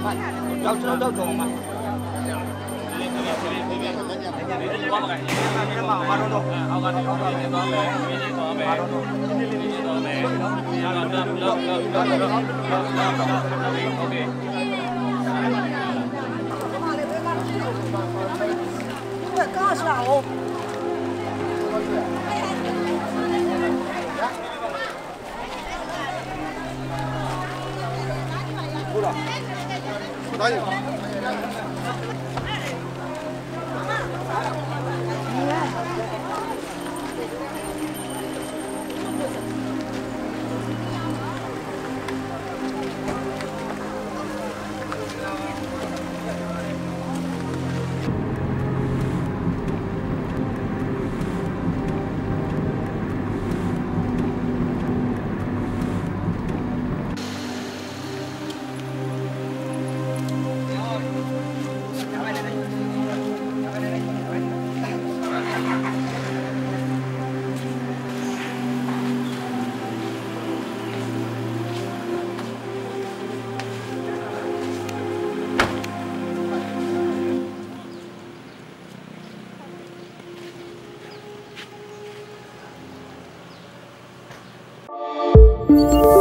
家里家里，家里我们我们家里我家里家里家里，那不能买，家里家里。要知道要懂嘛。对，刚是啊，哦。答 Vai. Música